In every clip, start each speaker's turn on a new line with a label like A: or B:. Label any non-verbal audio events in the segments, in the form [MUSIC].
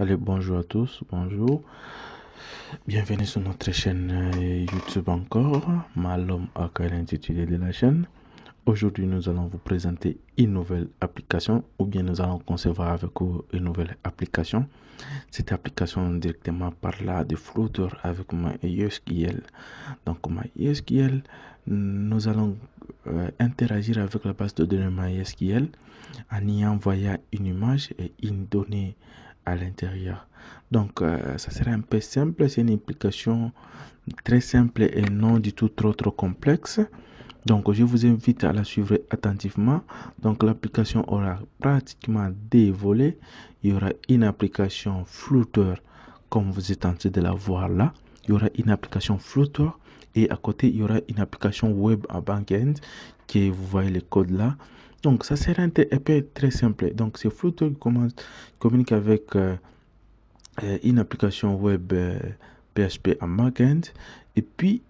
A: Allez, bonjour à tous, bonjour. Bienvenue sur notre chaîne euh, YouTube encore, Malom Aka l'intitulé de la chaîne. Aujourd'hui, nous allons vous présenter une nouvelle application ou bien nous allons concevoir avec vous une nouvelle application. Cette application directement par là de flotteurs avec MySQL. Donc MySQL, nous allons euh, interagir avec la base de données MySQL en y envoyant une image et une donnée à l'intérieur. Donc, euh, ça sera un peu simple. C'est une application très simple et non du tout trop trop complexe. Donc, je vous invite à la suivre attentivement. Donc, l'application aura pratiquement des volets. Il y aura une application flotteur, comme vous êtes en train de la voir là. Il y aura une application flotteur et à côté, il y aura une application web à backend qui vous voyez le code là. Donc, ça sera un peu très simple. Donc, c'est Flutter qui communique avec euh, euh, une application web PHP euh, en backend. Et puis,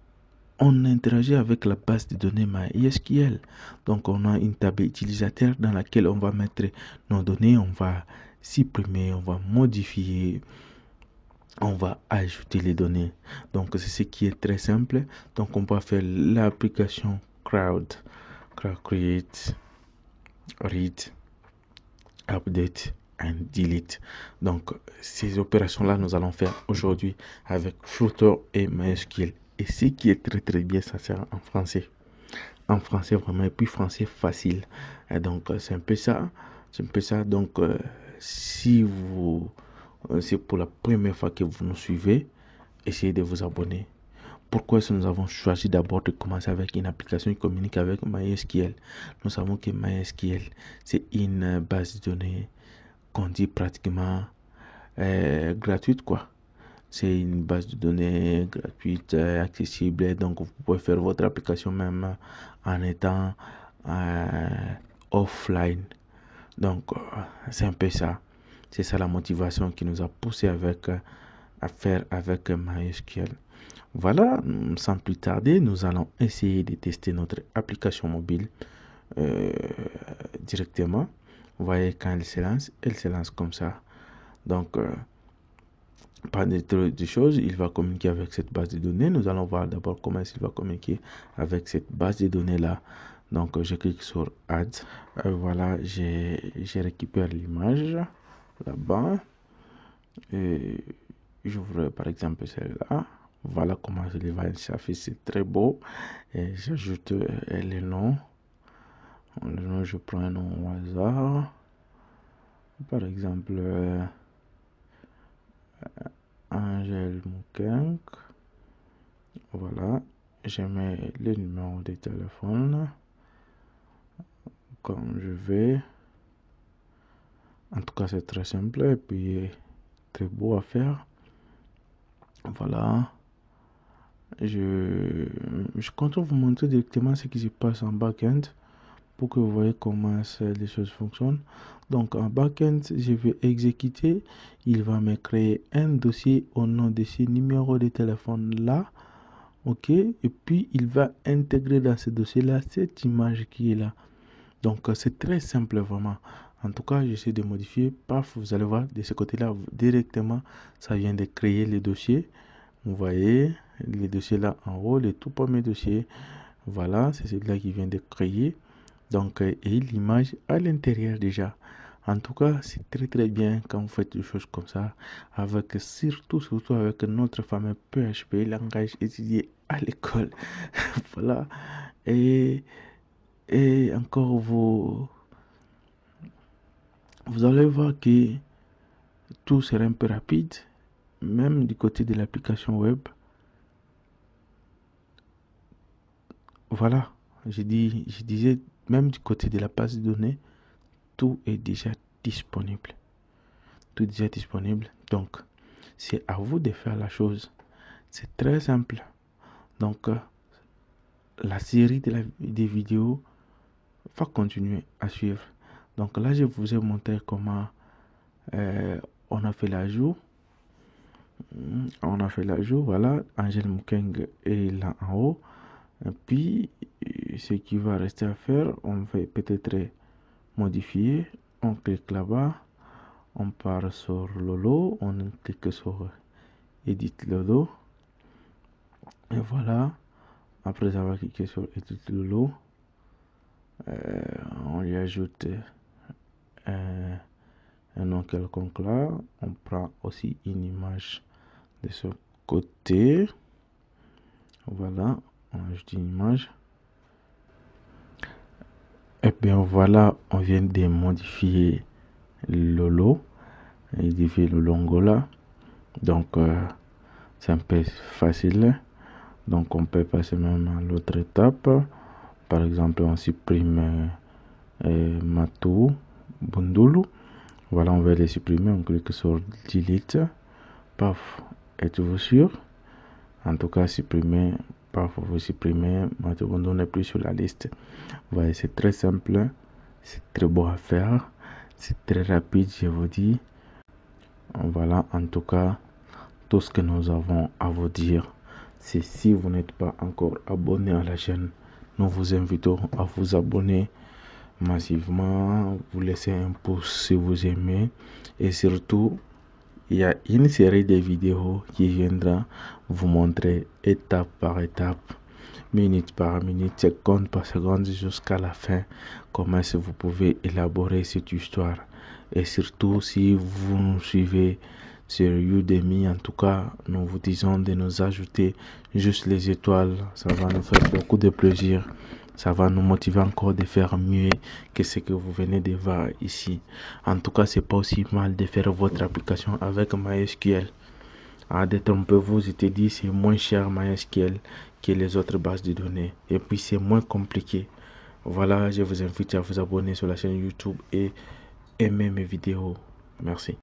A: on interagit avec la base de données MySQL. Donc, on a une table utilisateur dans laquelle on va mettre nos données, on va supprimer, on va modifier, on va ajouter les données. Donc, c'est ce qui est très simple. Donc, on va faire l'application Crowd, Crowd Create read, update and delete. Donc, ces opérations-là, nous allons faire aujourd'hui avec Flutter et MySQL. Et ce qui est très très bien, ça sert en français. En français vraiment, et puis français facile. Et donc, c'est un peu ça. C'est un peu ça. Donc, euh, si vous, euh, c'est pour la première fois que vous nous suivez, essayez de vous abonner. Pourquoi nous avons choisi d'abord de commencer avec une application qui communique avec MySQL? Nous savons que MySQL, c'est une base de données qu'on dit pratiquement euh, gratuite, quoi. C'est une base de données gratuite, euh, accessible, donc vous pouvez faire votre application même en étant euh, offline. Donc, c'est un peu ça. C'est ça la motivation qui nous a poussé avec, à faire avec MySQL. Voilà, sans plus tarder, nous allons essayer de tester notre application mobile euh, directement. Vous voyez, quand elle se lance, elle se lance comme ça. Donc, euh, pas de, de choses, il va communiquer avec cette base de données. Nous allons voir d'abord comment il va communiquer avec cette base de données-là. Donc, je clique sur Add. Euh, voilà, j'ai récupéré l'image là-bas. Et j'ouvre par exemple celle-là. Voilà comment il va s'afficher. C'est très beau. Et j'ajoute euh, les noms. Je prends un nom au hasard. Par exemple, euh, Angèle Moukenk. Voilà. Je mets le numéro de téléphone. Comme je vais. En tout cas, c'est très simple et puis très beau à faire. Voilà je, je compte vous montrer directement ce qui se passe en back-end pour que vous voyez comment les choses fonctionnent. Donc en back-end, je vais exécuter. Il va me créer un dossier au nom de ce numéro de téléphone là. OK Et puis il va intégrer dans ce dossier là cette image qui est là. Donc c'est très simple vraiment. En tout cas, j'essaie de modifier. Paf, vous allez voir de ce côté-là directement, ça vient de créer le dossier. Vous voyez, les dossiers là en haut, le tout premier dossier. Voilà, c'est celui-là qui vient de créer. Donc, et l'image à l'intérieur déjà. En tout cas, c'est très très bien quand vous faites des choses comme ça, avec surtout, surtout avec notre fameux PHP, langage étudié à l'école. [LAUGHS] voilà. Et, et encore, vous, vous allez voir que tout sera un peu rapide, même du côté de l'application web. voilà, je, dis, je disais, même du côté de la base de données, tout est déjà disponible. Tout est déjà disponible. Donc, c'est à vous de faire la chose. C'est très simple. Donc, euh, la série de des vidéos va continuer à suivre. Donc là, je vous ai montré comment euh, on a fait l'ajout. On a fait l'ajout, voilà. Angèle Mukeng est là en haut. Et puis, ce qui va rester à faire, on va peut-être modifier. On clique là-bas. on part sur Lolo, on clique sur Edit Lolo. Et voilà, après avoir cliqué sur Edit Lolo, euh, on lui ajoute un, un nom quelconque là. On prend aussi une image de ce côté. Voilà, on ajoute une image. Et bien voilà, on vient de modifier Lolo, modifier le logo là. Donc euh, c'est un peu facile. Donc on peut passer même à l'autre étape. Par exemple, on supprime euh, Matou, Bundulu. Voilà, on va les supprimer. On clique sur Delete. Paf, êtes-vous sûr? En tout cas, supprimer Parfois, vous supprimez, Mathieu n'est plus sur la liste. Voilà, c'est très simple, c'est très beau à faire, c'est très rapide, je vous dis. Voilà, en tout cas, tout ce que nous avons à vous dire, c'est si vous n'êtes pas encore abonné à la chaîne, nous vous invitons à vous abonner massivement, vous laissez un pouce si vous aimez et surtout il y a une série de vidéos qui viendra vous montrer étape par étape, minute par minute, seconde par seconde jusqu'à la fin comment vous pouvez élaborer cette histoire. Et surtout si vous nous suivez sur Udemy, en tout cas, nous vous disons de nous ajouter juste les étoiles. Ça va nous faire beaucoup de plaisir ça va nous motiver encore de faire mieux que ce que vous venez de voir ici. En tout cas, c'est pas aussi mal de faire votre application avec MySQL. À détrompez-vous, je te dis, c'est moins cher MySQL que les autres bases de données. Et puis, c'est moins compliqué. Voilà, je vous invite à vous abonner sur la chaîne YouTube et aimer mes vidéos. Merci.